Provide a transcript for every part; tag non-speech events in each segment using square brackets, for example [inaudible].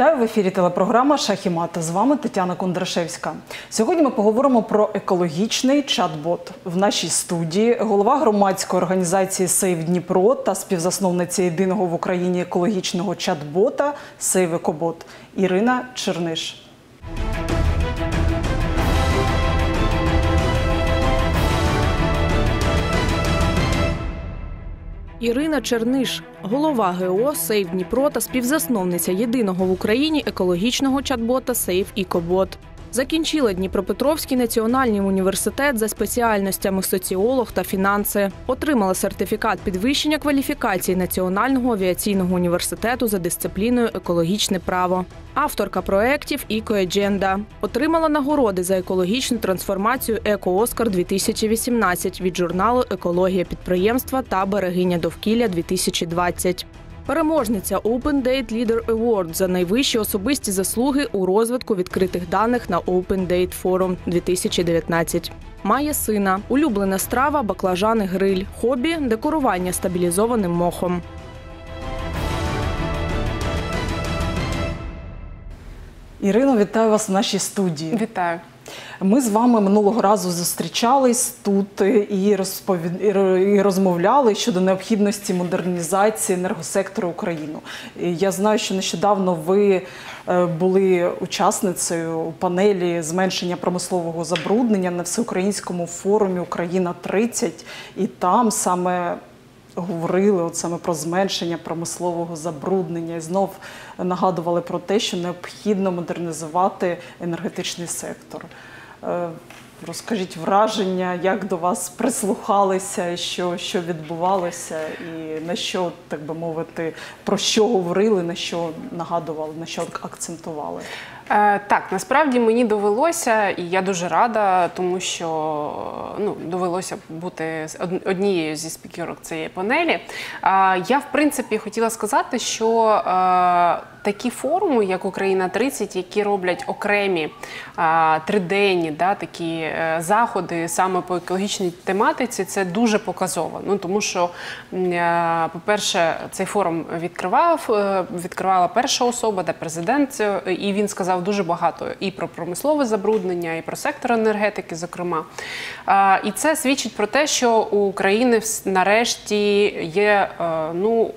Вітаю в ефірі телепрограма Шахімата. З вами Тетяна Кондрашевська. Сьогодні ми поговоримо про екологічний чат-бот. В нашій студії голова громадської організації Сейв Дніпро та співзасновниця єдиного в Україні екологічного чат-бота Сейв Екобот Ірина Черниш. Ірина Черниш, голова ГО «Сейв Дніпро» та співзасновниця єдиного в Україні екологічного чат-бота «Сейв Ікобот». Закінчила Дніпропетровський національний університет за спеціальностями соціолог та фінанси. Отримала сертифікат підвищення кваліфікації Національного авіаційного університету за дисципліною екологічне право. Авторка проєктів «Іко-Едженда». Отримала нагороди за екологічну трансформацію «Еко-Оскар 2018 від журналу Екологія підприємства та берегиня довкілля 2020 Переможниця Open Date Leader Award за найвищі особисті заслуги у розвитку відкритих даних на Open Date Forum 2019. Має сина, улюблена страва, баклажани, гриль, хобі декорування стабілізованим мохом. Ірино, вітаю вас в нашій студії. Вітаю. Ми з вами минулого разу зустрічались тут і розповід... і розмовляли щодо необхідності модернізації енергосектору України. Я знаю, що нещодавно ви е, були учасницею у панелі зменшення промислового забруднення на всеукраїнському форумі Україна 30 і там саме. Говорили от саме про зменшення промислового забруднення і знов нагадували про те, що необхідно модернізувати енергетичний сектор. Е, розкажіть враження, як до вас прислухалися, що що відбувалося, і на що, так би мовити, про що говорили, на що нагадували, на що акцентували. Е, так, насправді мені довелося, і я дуже рада, тому що ну, довелося бути однією зі спікерок цієї панелі. Е, я, в принципі, хотіла сказати, що е, такі форуми, як Україна 30, які роблять окремі триденні да, такі заходи саме по екологічній тематиці, це дуже показово. Ну тому що, по-перше, цей форум відкривав, відкривала перша особа, де президент, і він сказав сказав дуже багато і про промислове забруднення, і про сектор енергетики, зокрема. І це свідчить про те, що у України нарешті є е, ну,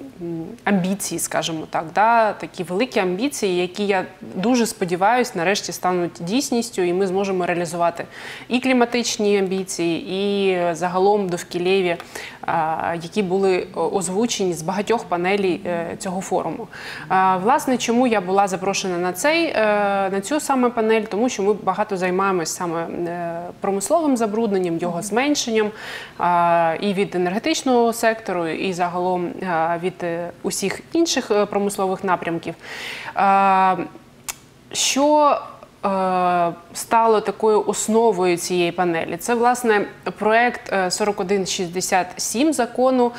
амбіції, скажімо так, да, такі великі амбіції, які я дуже сподіваюся, нарешті стануть дійсністю, і ми зможемо реалізувати і кліматичні амбіції, і загалом довкілєві, які були озвучені з багатьох панелей е, цього форуму. Власне, чому я була запрошена на цей е, на цю саме панель, тому що ми багато займаємось саме е, промисловим забрудненням, його зменшенням і від енергетичного сектору, і загалом від е, усіх інших е, промислових напрямків. Що Стало такою основою цієї панелі. Це власне проект 4167 закону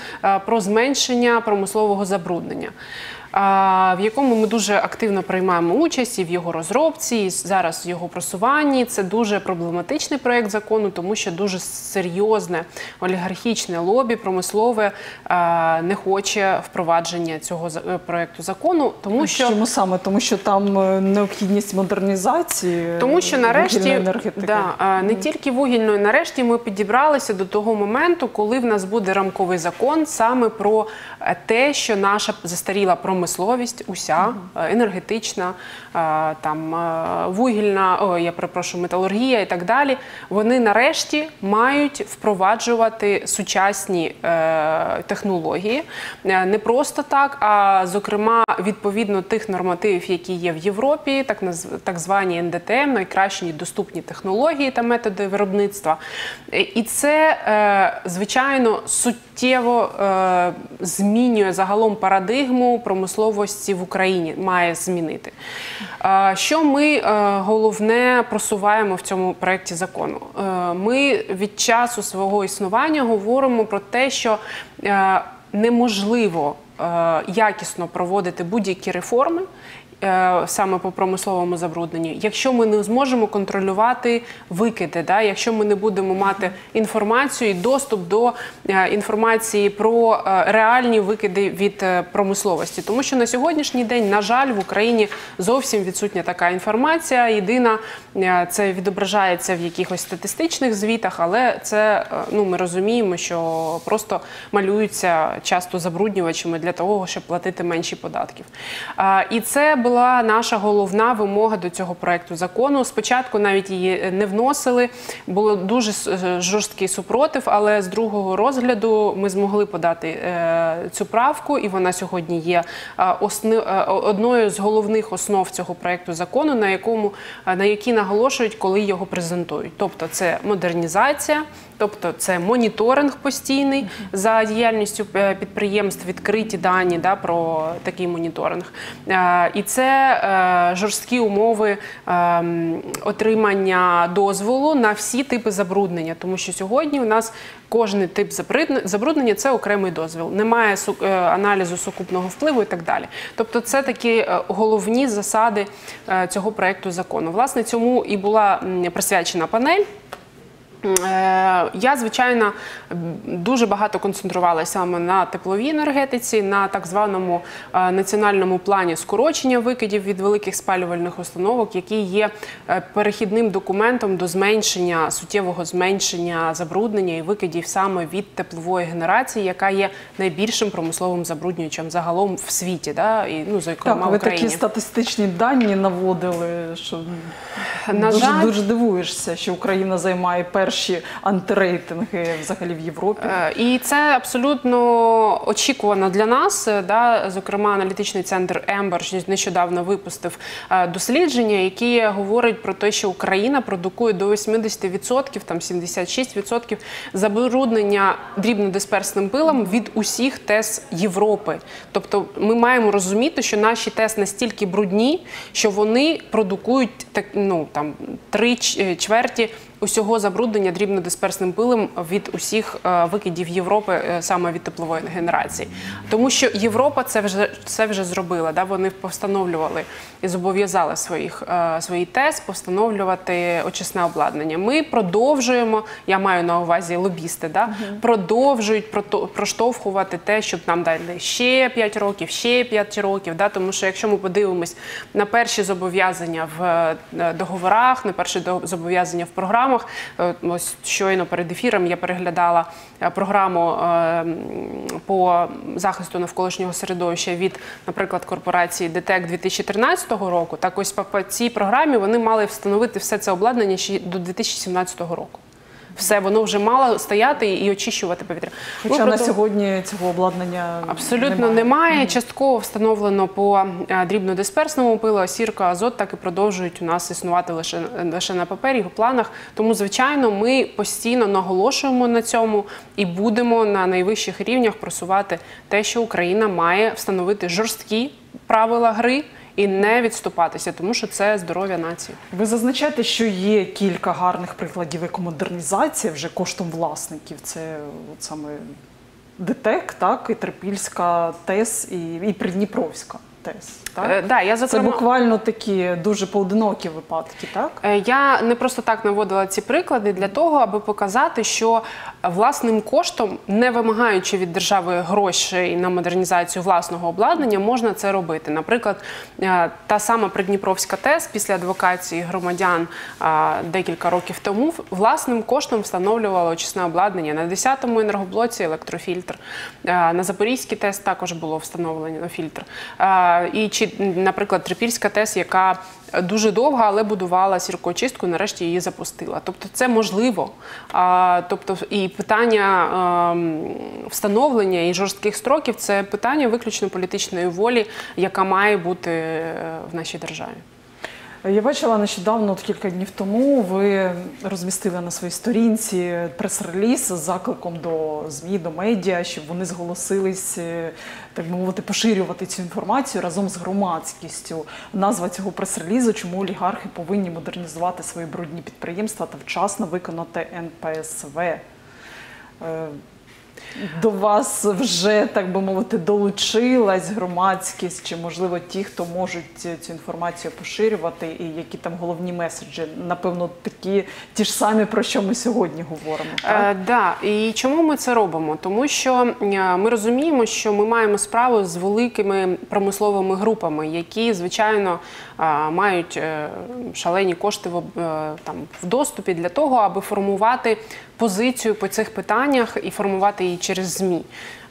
про зменшення промислового забруднення в якому ми дуже активно приймаємо участь і в його розробці, і зараз в його просуванні. Це дуже проблематичний проєкт закону, тому що дуже серйозне олігархічне лобі промислове не хоче впровадження цього е, проєкту закону, тому що чому саме? Тому, що там е, необхідність модернізації, тому що нарешті да, не тільки вугільної, нарешті ми підібралися до того моменту, коли в нас буде рамковий закон саме про е, те, що наша застаріла промисловість промисловість, уся е, енергетична, е, там е, вугільна, о, я перепрошую, металургія і так далі. Вони нарешті мають впроваджувати сучасні технології не просто так, а зокрема відповідно тих нормативів, які є в Європі, так так звані НДТМ, найкращі доступні технології та методи виробництва. І це звичайно суттєво змінює загалом парадигму промисловості промисловості в Україні має змінити. Що ми е, головне просуваємо в цьому проєкті закону? Е, ми від часу свого існування говоримо про те, що е, неможливо якісно проводити будь-які реформи. Е, саме по промисловому забрудненню, якщо ми не зможемо контролювати викиди, да, якщо ми не будемо мати інформацію і доступ до е, інформації про е, реальні викиди від промисловості, тому що на сьогоднішній день, на жаль, в Україні зовсім відсутня така інформація. Єдина це відображається в якихось статистичних звітах, але це ну ми розуміємо, що просто малюються часто забруднювачами для того, щоб платити менші податків. І це була наша головна вимога до цього проекту закону. Спочатку навіть її не вносили, було дуже жорсткий супротив, але з другого розгляду ми змогли подати е, цю правку, і вона сьогодні є е, е, одною з головних основ цього проекту закону, на якому е, на які наголошують, коли його презентують. Тобто, це модернізація. Тобто це моніторинг постійний за діяльністю е, підприємств, відкриті дані да, про такий моніторинг. Е, І це е, жорсткі умови е, отримання дозволу на всі типи забруднення, тому що сьогодні у нас кожний тип забруднення це окремий дозвіл. Немає аналізу сукупного впливу і так далі. Тобто, це такі головні засади цього проекту закону. Власне, цьому і була присвячена панель. Е, Я, звичайно, дуже багато концентрувалася саме на тепловій енергетиці, на так званому е, національному плані скорочення викидів від великих спалювальних установок, який є е, перехідним документом до зменшення суттєвого зменшення забруднення і викидів саме від теплової генерації, яка є найбільшим промисловим забруднюючим загалом в світі, да? і ну зокрема Так, ви Україні. такі статистичні дані наводили, що На дуже, жаль- дуже дивуєшся, що Україна займає перші антирейтинги взагалі в Європі. Е, І це абсолютно очікувано для нас. Е, Да? Зокрема, аналітичний центр Ембер нещодавно випустив е, дослідження, які говорять про те, що Україна продукує до 80%, там 76% забруднення дрібнодисперсним пилом від усіх ТЕС Європи. Тобто, ми маємо розуміти, що наші ТЕС настільки брудні, що вони продукують так, ну там три чверті усього забруднення дрібнодисперсним пилом від усіх е, викидів Європи е, саме від теплової генерації. Тому що Європа це вже це вже зробила. Да? Вони постановлювали і зобов'язали своїх е, свої ТЕС постановлювати очисне обладнання. Ми продовжуємо. Я маю на увазі лобісти, да? продовжують прото- проштовхувати те, щоб нам дали ще 5 років, ще 5 років. Да? Тому що якщо ми подивимось на перші зобов'язання в договорах, на перші зобов'язання в програмах. Е, Ось щойно перед ефіром я переглядала е, програму е, по захисту навколишнього середовища від, наприклад, корпорації ДТЕК 2013 року. Так ось по цій програмі вони мали встановити все це обладнання ще до 2017 року. Все воно вже мало стояти і очищувати повітря. Ми Хоча на продов- сьогодні цього обладнання Абсолютно немає. Частково встановлено по е, дрібнодисперсному пилу, а сірка, азот так і продовжують у нас існувати лише, лише на папері, в планах. Тому, звичайно, ми постійно наголошуємо на цьому і будемо на найвищих рівнях просувати те, що Україна має встановити жорсткі правила гри і не відступатися, тому що це здоров'я нації. Ви зазначаєте, що є кілька гарних прикладів екомодернізації вже коштом власників. Це от саме ДТЕК, так, і Трипільська ТЕС, і, і Придніпровська ТЕС. Так? Е, да, я, Це буквально такі дуже поодинокі випадки, так? Е, Я не просто так наводила ці приклади для того, аби показати, що власним коштом, не вимагаючи від держави грошей на модернізацію власного обладнання, можна це робити. Наприклад, е, та сама Придніпровська ТЕС після адвокації громадян е, декілька років тому власним коштом встановлювала очисне обладнання на 10-му енергоблоці електрофільтр. Е, На Запорізькій ТЕС також було встановлено фільтр. Е, І чи, наприклад, Трипільська ТЕС, яка дуже довга, але будувала сіркоочистку, нарешті її запустила. Тобто це можливо. А, тобто, і питання а, встановлення і жорстких строків це питання виключно політичної волі, яка має бути е, в нашій державі. Я бачила нещодавно, от кілька днів тому, ви розмістили на своїй сторінці прес-реліз з закликом до ЗМІ, до медіа, щоб вони зголосились, е, так мовити, поширювати цю інформацію разом з громадськістю. Назва цього прес-релізу, чому олігархи повинні модернізувати свої брудні підприємства та вчасно виконати НПСВ. Е, До вас вже, так би мовити, долучилась громадськість, чи можливо ті, хто можуть цю інформацію поширювати, і які там головні меседжі, напевно, такі ті ж самі, про що ми сьогодні говоримо. Так? Е, да. І чому ми це робимо? Тому що е, ми розуміємо, що ми маємо справу з великими промисловими групами, які, звичайно, е, мають е, шалені кошти в, е, там, в доступі для того, аби формувати позицію по цих питаннях і формувати її через ЗМІ.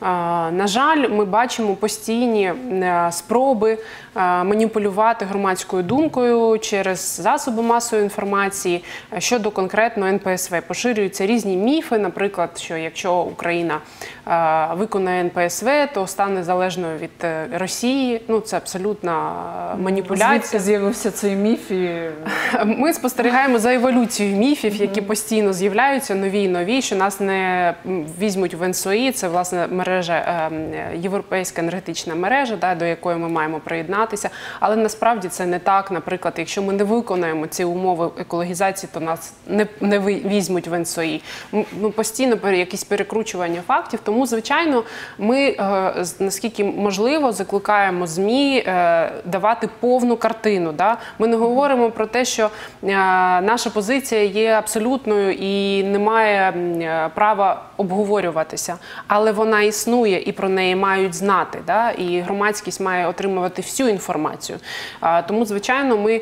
На жаль, ми бачимо постійні е, спроби е, маніпулювати громадською думкою через засоби масової інформації е, щодо конкретно НПСВ. Поширюються різні міфи, наприклад, що якщо Україна виконає НПСВ, то стане залежною від Росії. Ну це абсолютна маніпуляція. Звідки з'явився цей міф? І... [laughs] Ми спостерігаємо за еволюцією міфів, які постійно з'являються нові і нові, що нас не візьмуть в НСОІ. Це власне мережа е, м, європейська енергетична мережа, до якої ми маємо приєднатися. Але насправді це не так. Наприклад, якщо ми не виконаємо ці умови екологізації, то нас не, не візьмуть в НСОІ. М, Ну постійно якісь перекручування фактів. Тому, звичайно, ми е, наскільки можливо закликаємо змі е, давати повну картину. Ми не говоримо про те, що е, наша позиція є абсолютною і не має е, права обговорюватися, але вона існує і про неї мають знати. Да? І громадськість має отримувати всю інформацію. Тому, звичайно, ми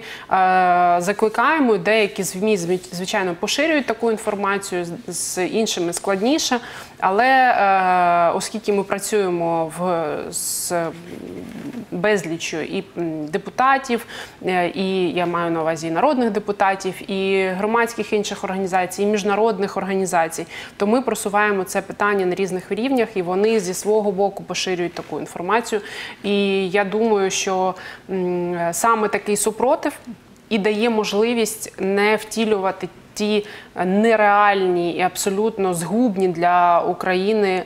закликаємо деякі ЗМІ, звичайно, поширюють таку інформацію з- іншими складніше. Але е, оскільки ми працюємо в з безліччю і депутатів, е, і я маю на увазі і народних депутатів, і громадських інших організацій, і міжнародних організацій, то ми просуваємо це питання на різних рівнях, і вони зі свого боку поширюють таку інформацію. І я думаю, що саме такий супротив і дає можливість не втілювати ті нереальні і абсолютно згубні для України е,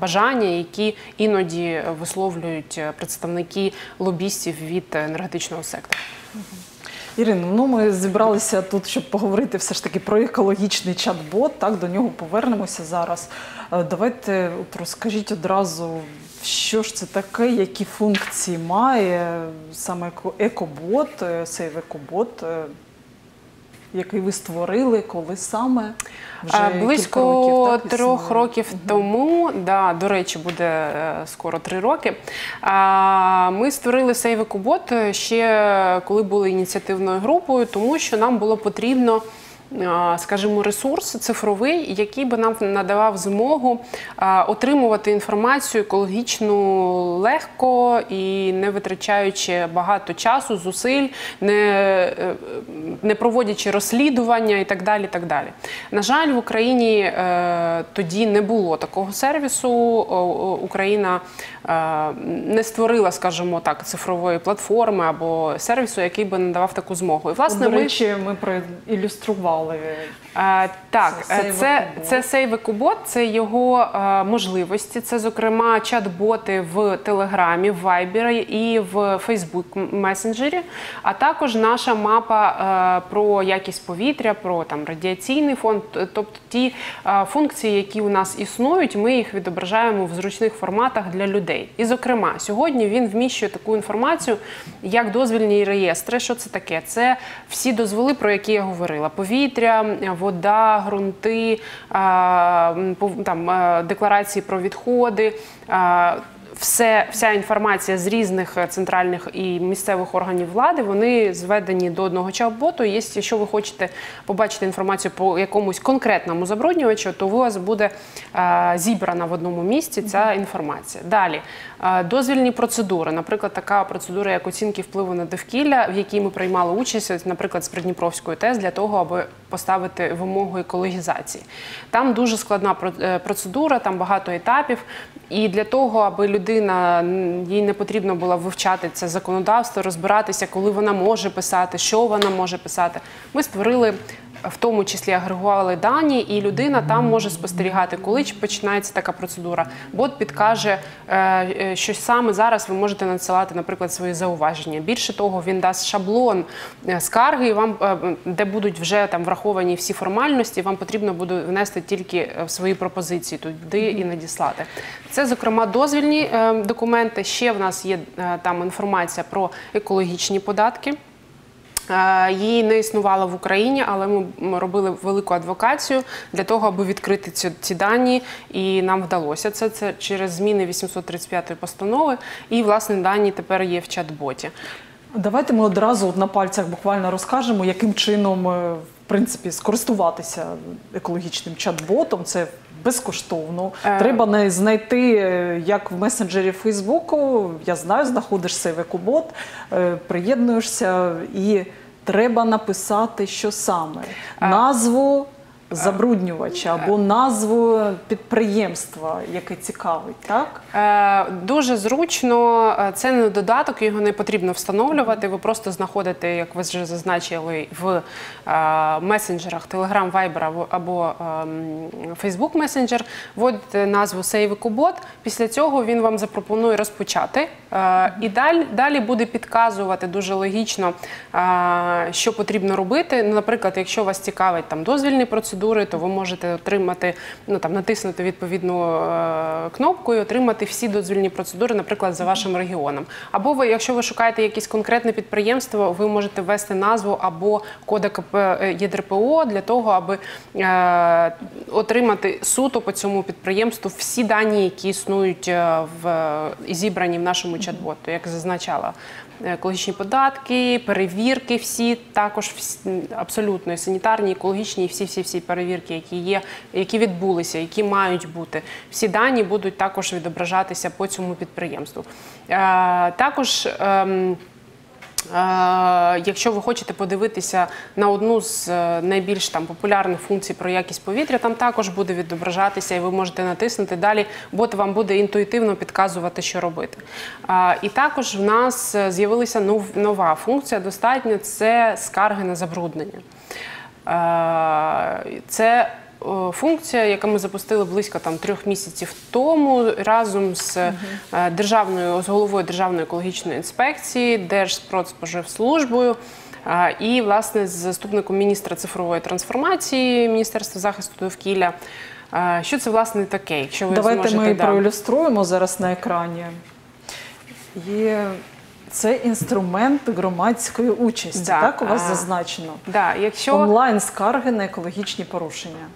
бажання, які іноді висловлюють е, представники лобістів від енергетичного сектору. Ірино, ну ми зібралися тут, щоб поговорити все ж таки про екологічний чат-бот. Так, до нього повернемося зараз. Е, Давайте от розкажіть одразу, що ж це таке, які функції має саме еко- екобот, е, сейв екобот, е, який ви створили, коли саме вже Е, Близько років, так, трьох років тому, да, до речі, буде е, скоро три роки. Ми створили Save EcoBot ще коли були ініціативною групою, тому що нам було потрібно. Скажімо, ресурс цифровий, який би нам надавав змогу отримувати інформацію екологічну легко і не витрачаючи багато часу, зусиль, не, е, не проводячи розслідування і так далі. так далі. На жаль, в Україні е, тоді не було такого сервісу. Україна е, не створила, скажімо так, цифрової платформи або сервісу, який би надавав таку змогу. І власне До ми речі, ми проілюстрували. Е, Так, Це це, це EcoBot, це його е, можливості. Це, зокрема, чат-боти в Телеграмі, в Вайбері і в Facebook месенджері, а також наша мапа е, про якість повітря, про там радіаційний фонд. Тобто ті е, функції, які у нас існують, ми їх відображаємо в зручних форматах для людей. І, зокрема, сьогодні він вміщує таку інформацію, як дозвільні реєстри. Що це таке? Це всі дозволи, про які я говорила: повітря, вода, ґрунти, там е, декларації про відходи. Все, вся інформація з різних е, центральних і місцевих органів влади вони зведені до одного чат-боту. Якщо ви хочете побачити інформацію по якомусь конкретному забруднювачу, то у вас буде е, зібрана в одному місці ця інформація. Далі дозвільні процедури, наприклад, така процедура, як оцінки впливу на довкілля, в якій ми приймали участь, наприклад, з Придніпровської ТЕС для того, аби поставити вимогу екологізації. Там дуже складна е, процедура, там багато етапів. І для того, аби людина їй не потрібно було вивчати це законодавство, розбиратися, коли вона може писати, що вона може писати. Ми створили в тому числі агрегували дані, і людина там може спостерігати, коли починається така процедура. Бот підкаже, е, е, що саме зараз ви можете надсилати, наприклад, свої зауваження. Більше того, він дасть шаблон е, скарги, і вам де будуть вже там враховані всі формальності. Вам потрібно буде внести тільки свої пропозиції туди і надіслати. Це, зокрема, дозвільні документи. Ще в нас є там інформація про екологічні податки. Е, Її не існувало в Україні, але ми робили велику адвокацію для того, аби відкрити ці, ці дані, і нам вдалося це. Це через зміни 835 постанови. І власне дані тепер є в чат-боті. Давайте ми одразу на пальцях буквально розкажемо, яким чином е, в принципі скористуватися екологічним чат-ботом. Це безкоштовно. Е. Треба не знайти е, як в месенджері Фейсбуку. Я знаю, знаходиш себе векубот, е, приєднуєшся і треба написати, що саме назву. Забруднювача або назву підприємства, яке цікавить, так? Е, Дуже зручно, е, це не додаток, його не потрібно встановлювати. Ви просто знаходите, як ви вже зазначили, в е, месенджерах Telegram, Viber або, ем, Facebook Messenger, вводите назву SaveEcoBot. Після цього він вам запропонує розпочати. Е, І далі, далі буде підказувати дуже логічно, е, що потрібно робити. Наприклад, якщо вас цікавить там дозвільні процедури, то ви можете отримати, ну там натиснути відповідну е, кнопку і отримати всі дозвільні процедури, наприклад, за вашим регіоном. Або ви, якщо ви шукаєте якесь конкретне підприємство, ви можете ввести назву або кода КП е, ЄДРПО для того, аби е, отримати суто по цьому підприємству всі дані, які існують е, в зібрані в нашому чат-боту, як зазначала. Екологічні податки, перевірки всі, також абсолютно і санітарні, екологічні, і всі, всі, всі перевірки, які є, які відбулися, які мають бути. Всі дані будуть також відображатися по цьому підприємству. Е, також. Якщо ви хочете подивитися на одну з е, найбільш там популярних функцій про якість повітря, там також буде відображатися, і ви можете натиснути далі. Бот вам буде інтуїтивно підказувати, що робити. І також в нас е, з'явилася нова функція. Достатньо це скарги на забруднення. Це функція, яку ми запустили близько там трьох місяців тому разом з е, державною з головою Державної екологічної інспекції, Держпродспоживслужбою. е, І, власне, з заступником міністра цифрової трансформації Міністерства захисту довкілля. Е, Що це власне таке? Якщо ви Давайте зможете ми да. проілюструємо зараз на екрані. Є це інструмент громадської участі. Да, Так у вас зазначено. Да, якщо Онлайн скарги на екологічні порушення.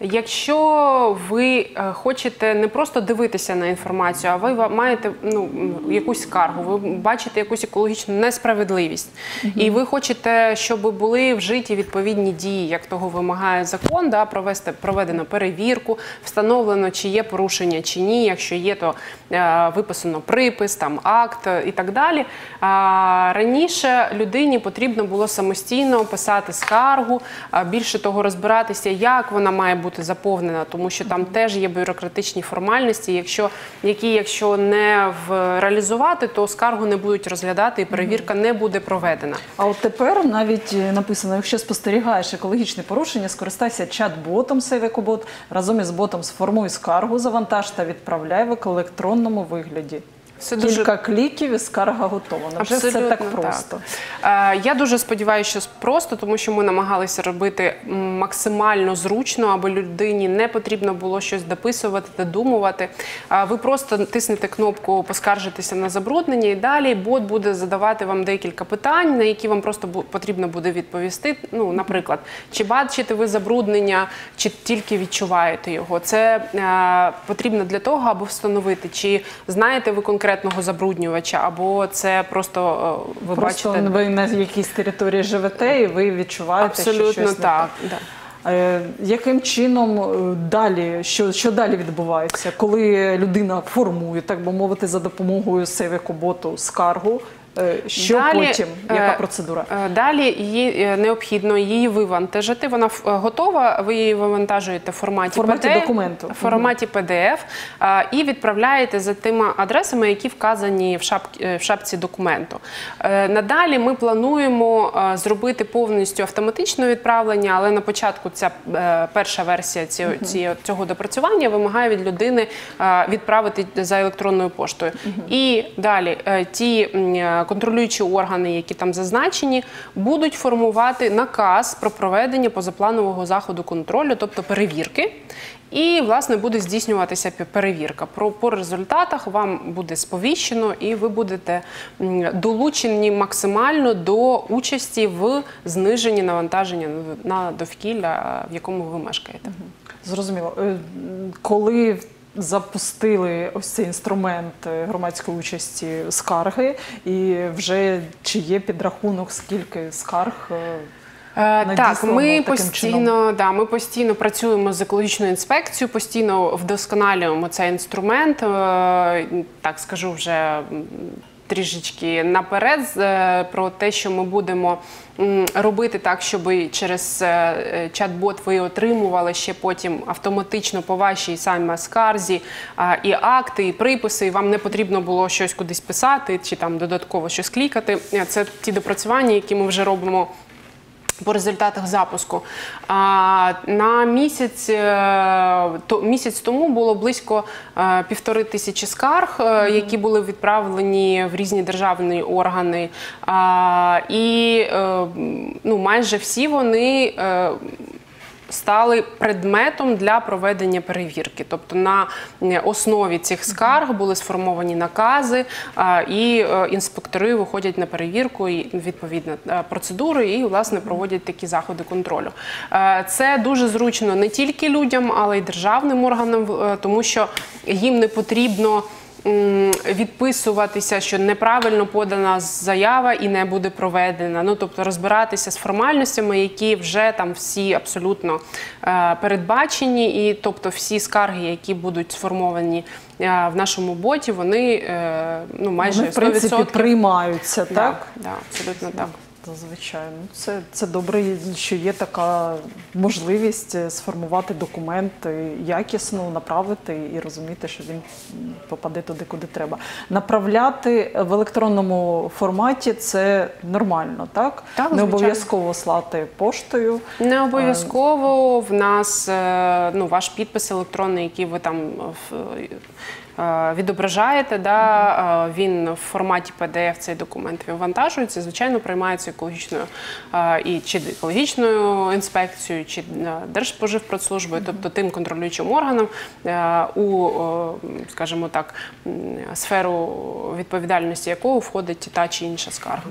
Якщо ви е, хочете не просто дивитися на інформацію, а ви маєте ну, якусь скаргу, ви бачите якусь екологічну несправедливість, і ви хочете, щоб були вжиті відповідні дії, як того вимагає закон, да, провести проведено перевірку, встановлено, чи є порушення чи ні. Якщо є, то е, виписано припис, там акт е, і так далі. А, раніше людині потрібно було самостійно писати скаргу, більше того, розбиратися, як вона має бути заповнена, тому що там теж є бюрократичні формальності, якщо, які, якщо не в, реалізувати, то скаргу не будуть розглядати і перевірка не буде проведена. А от тепер навіть е, написано: якщо спостерігаєш екологічне порушення, скористайся чат-ботом SaveEcoBot, разом із ботом сформуй скаргу, завантаж та відправляй в електронному вигляді. Все Кілька кліків і скарга готова. Невже все так просто? Так. Е, Я дуже сподіваюся, що просто, тому що ми намагалися робити максимально зручно, аби людині не потрібно було щось дописувати, додумувати. Е, Ви просто тиснете кнопку Поскаржитися на забруднення, і далі бот буде задавати вам декілька питань, на які вам просто потрібно буде відповісти. Ну, наприклад, чи бачите ви забруднення, чи тільки відчуваєте його. Це е, потрібно для того, аби встановити, чи знаєте ви конкретного забруднювача, або це просто е, ви Просто бачите. ви на якійсь території живете і ви відчуваєте, що щось щось не так. Е, Яким чином е, далі, що, що далі відбувається, коли людина формує, так би мовити, за допомогою Севекоботу скаргу? Е, Що Далі, потім? Яка е, процедура? Е, Далі її необхідно її вивантажити. Вона готова. Ви її вивантажуєте в форматі, форматі PDF, документу. в форматі PDF і відправляєте за тими адресами, які вказані в шапці, е, в шапці документу. Надалі ми плануємо зробити повністю автоматичне відправлення, але на початку ця перша версія цього, цього допрацювання вимагає від людини відправити за електронною поштою. І далі ті контролюючі органи, які там зазначені, будуть формувати наказ про проведення позапланового заходу контролю, тобто перевірки. І власне буде здійснюватися перевірка. Про по результатах вам буде сповіщено, і ви будете долучені максимально до участі в зниженні навантаження на- довкілля, в якому ви мешкаєте. Зрозуміло. Е, Коли запустили ось цей інструмент громадської участі скарги, і вже чи є підрахунок, скільки скарг? е, Е, Так, ми постійно, да, ми постійно працюємо з екологічною інспекцією, постійно вдосконалюємо цей інструмент. Е, Так скажу вже трішечки наперед е, про те, що ми будемо робити так, щоб через е, чат-бот ви отримували ще потім автоматично по вашій саме скарзі і акти, і приписи. І вам не потрібно було щось кудись писати чи там додатково щось клікати. Е, Це ті допрацювання, які ми вже робимо по результатах запуску. А, на місяць, е, то, місяць тому було близько е, півтори тисячі скарг, е, які були відправлені в різні державні органи. А, і ну, майже всі вони. Стали предметом для проведення перевірки, тобто на е, основі цих скарг були сформовані накази, і е, інспектори виходять на перевірку і відповідно е, процедури, і власне проводять такі заходи контролю. Це дуже зручно не тільки людям, але й державним органам, тому що їм не потрібно відписуватися, що неправильно подана заява і не буде проведена. Ну тобто розбиратися з формальностями, які вже там всі абсолютно е, передбачені, і тобто всі скарги, які будуть сформовані е, в нашому боті, вони е, ну майже Вони, в принципі, 100% приймаються, Да, так? да, абсолютно так. Звичайно, це, це добре, що є така можливість е, сформувати документ е, якісно, направити і розуміти, що він попаде туди, куди треба. Направляти в електронному форматі це нормально, так? Так, Не обов'язково слати поштою. Не обов'язково в нас е, ну, ваш підпис електронний, який ви там е, відображаєте, да, е, він в форматі PDF цей документ вивантажується, звичайно, приймається екологічною е, і чи екологічною інспекцією, чи е, Держспоживпродслужбою, тобто тим контролюючим органом е, у, е, скажімо так, сферу відповідальності якого входить та чи інша скарга.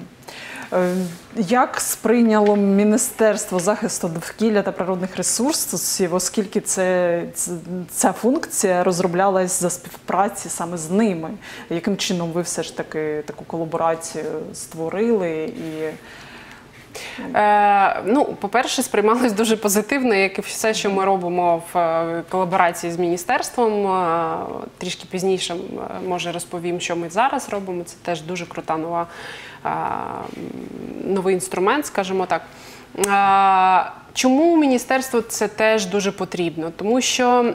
Е, Як сприйняло Міністерство захисту довкілля та природних ресурсів, оскільки це, ця функція розроблялась за співпраці саме з ними? Яким чином ви все ж таки таку колаборацію створили і Е, ну, по-перше, сприймалось дуже позитивно, як і все, що ми робимо в е, колаборації з міністерством. Е, Трішки пізніше е, може розповім, що ми зараз робимо. Це теж дуже крута нова новий інструмент, скажімо так. Чому міністерству це теж дуже потрібно? Тому що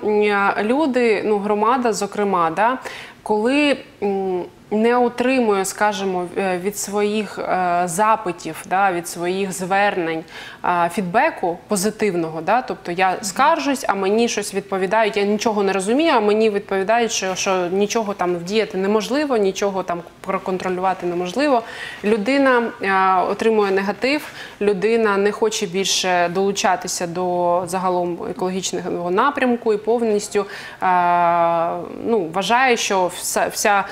люди, ну громада, зокрема, да, коли не отримує, скажімо, е, від своїх е, запитів, да, від своїх звернень фідбеку позитивного, да, тобто я скаржусь, а мені щось відповідають, я нічого не розумію, а мені відповідають, що, що нічого там вдіяти неможливо, нічого там проконтролювати неможливо. Людина е, отримує негатив, людина не хоче більше долучатися до загалом екологічного напрямку і повністю ну, вважає, що вся, вся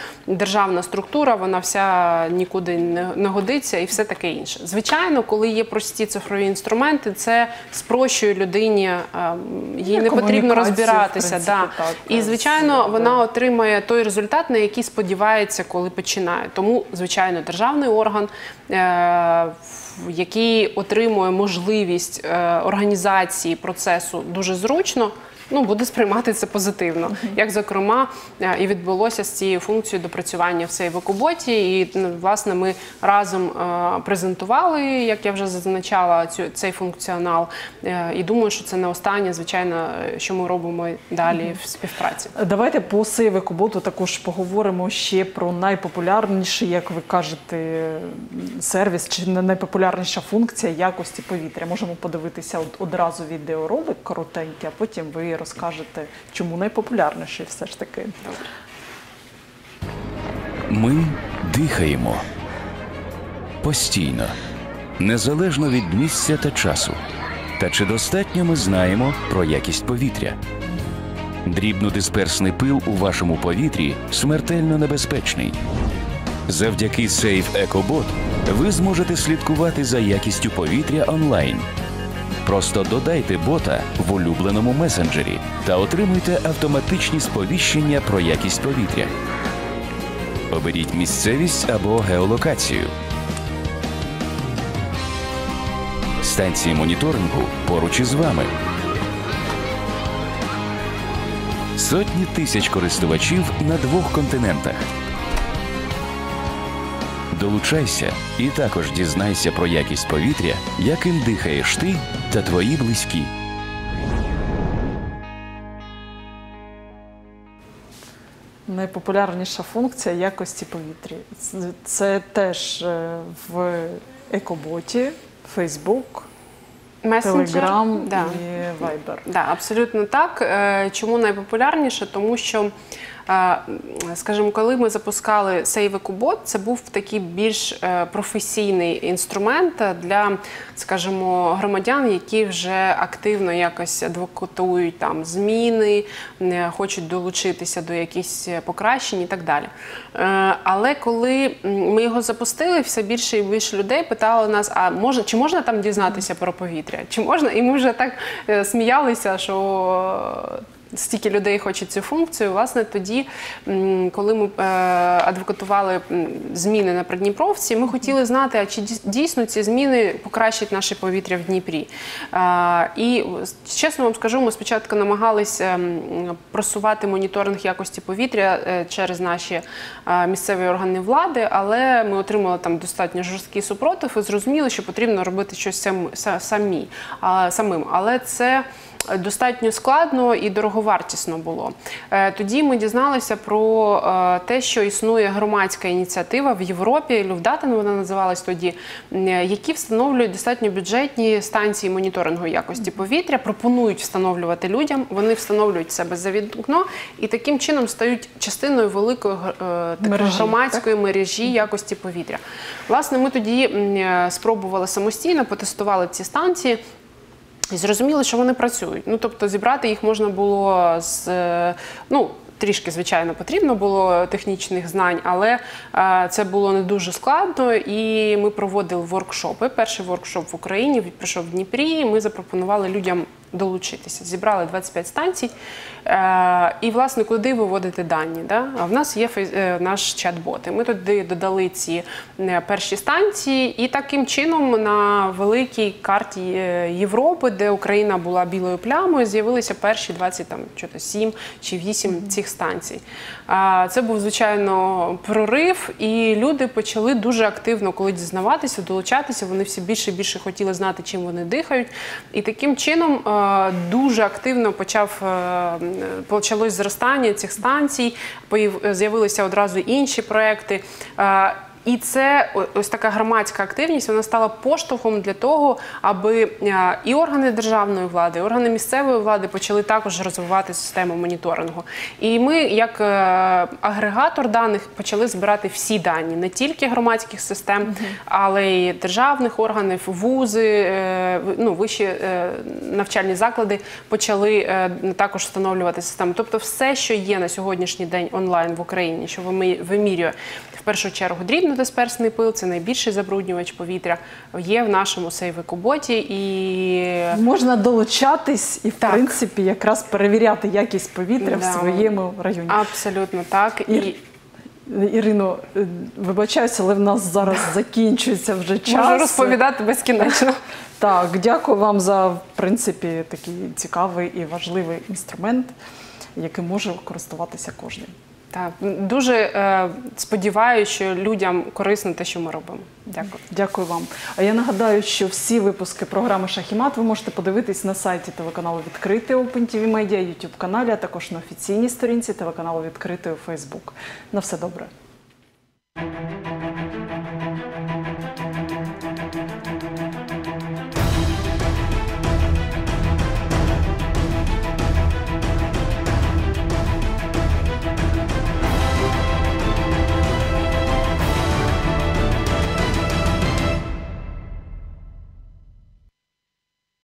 державна структура, вона вся нікуди не, годиться і все таке інше. Звичайно, коли є прості цифрові інструменти, це спрощує людині, е, їй не потрібно розбиратися. принципі, Да. так, І звичайно, да. вона отримає той результат, на який сподівається, коли починає. Тому, звичайно, державний орган, е, який отримує можливість е, організації процесу дуже зручно. Ну, буде сприймати це позитивно. Як, зокрема, е, і відбулося з цією функцією допрацювання в цей викоботі. І ну, власне ми разом е, презентували, як я вже зазначала, цю цей функціонал. Е, І думаю, що це не останнє, звичайно, що ми робимо далі в співпраці. Давайте по Сейвекоботу також поговоримо ще про найпопулярніший, як ви кажете, сервіс чи найпопулярніша функція якості повітря. Можемо подивитися одразу відеоролик коротенький, а потім ви розкажете, чому найпопулярніший все ж таки. Ми дихаємо постійно, незалежно від місця та часу. Та чи достатньо ми знаємо про якість повітря? Дрібнодисперсний пил у вашому повітрі смертельно небезпечний. Завдяки Safe EcoBot ви зможете слідкувати за якістю повітря онлайн. Просто додайте бота в улюбленому месенджері та отримуйте автоматичні сповіщення про якість повітря. Оберіть місцевість або геолокацію. Станції моніторингу поруч із вами. Сотні тисяч користувачів на двох континентах. Долучайся і також дізнайся про якість повітря, яким дихаєш ти та твої близькі. Найпопулярніша функція якості повітря. Це, теж е, в екоботі, Фейсбук, Месенджер, Телеграм да. і Вайбер. Да, абсолютно так. Е, Чому найпопулярніше? Тому що, скажімо, коли ми запускали Save EcoBot, це був такий більш е, професійний інструмент для, скажімо, громадян, які вже активно якось адвокатують там зміни, е, хочуть долучитися до якихось покращень і так далі. Е, Але коли ми його запустили, все більше і більше людей питали нас: а можна чи можна там дізнатися про повітря? Чи можна? І ми вже так е, сміялися, що. Стільки людей хоче цю функцію. Власне, тоді, коли ми е, адвокатували зміни на Придніпровці, ми хотіли знати, а чи дійсно ці зміни покращать наше повітря в Дніпрі. Е, І чесно вам скажу, ми спочатку намагалися просувати моніторинг якості повітря е, через наші місцеві органи влади, але ми отримали там достатньо жорсткий супротив і зрозуміли, що потрібно робити щось самим. Але це достатньо складно і дороговартісно було. Е, Тоді ми дізналися про е, те, що існує громадська ініціатива в Європі, Люфдатен вона називалась тоді, які встановлюють достатньо бюджетні станції моніторингу якості повітря, пропонують встановлювати людям. Вони встановлюють себе за вікно і таким чином стають частиною великої е, Мережі, громадської мережі якості повітря. Власне, ми тоді е, спробували самостійно, потестували ці станції. І зрозуміли, що вони працюють. Ну тобто зібрати їх можна було з е, ну. Трішки, звичайно, потрібно було технічних знань, але е, це було не дуже складно. І ми проводили воркшопи. Перший воркшоп в Україні пройшов в Дніпрі. і Ми запропонували людям долучитися. Зібрали 25 станцій. Е, і, власне, куди виводити дані? Да? А в нас є фейс- е, наш чат-бот. І Ми туди додали ці е, перші станції, і таким чином на великій карті Європи, де Україна була білою плямою, з'явилися перші 27 чи 8 цих станцій. Це був звичайно прорив, і люди почали дуже активно, коли дізнаватися, долучатися. Вони все більше і більше хотіли знати, чим вони дихають. І таким чином дуже активно почав почалось зростання цих станцій. З'явилися одразу інші проекти. І це ось така громадська активність вона стала поштовхом для того, аби е, і органи державної влади, і органи місцевої влади почали також розвивати систему моніторингу. І ми, як е, агрегатор даних, почали збирати всі дані, не тільки громадських систем, але й державних органів, вузи, е, ну, вищі навчальні заклади почали також встановлювати систему. Тобто, все, що є на сьогоднішній день онлайн в Україні, що вимі- вимірює в першу чергу дрібнодисперсний пил, це найбільший забруднювач повітря, є в нашому сейвикоботі і Можна долучатись і, в Так. принципі, якраз перевіряти якість повітря Да. в своєму районі. абсолютно так. І- І Ірино, е, вибачаюся, але в нас зараз [laughs] закінчується вже час. Можу розповідати безкінечно. [laughs] Так, дякую вам за в принципі такий цікавий і важливий інструмент, яким може користуватися кожен. Так, дуже е, сподіваюся, що людям корисно те, що ми робимо. Дякую. Дякую вам. А я нагадаю, що всі випуски програми Шахімат ви можете подивитись на сайті телеканалу Відкритий Open TV Media, YouTube каналі, а також на офіційній сторінці телеканалу Відкритий у Facebook. На все добре.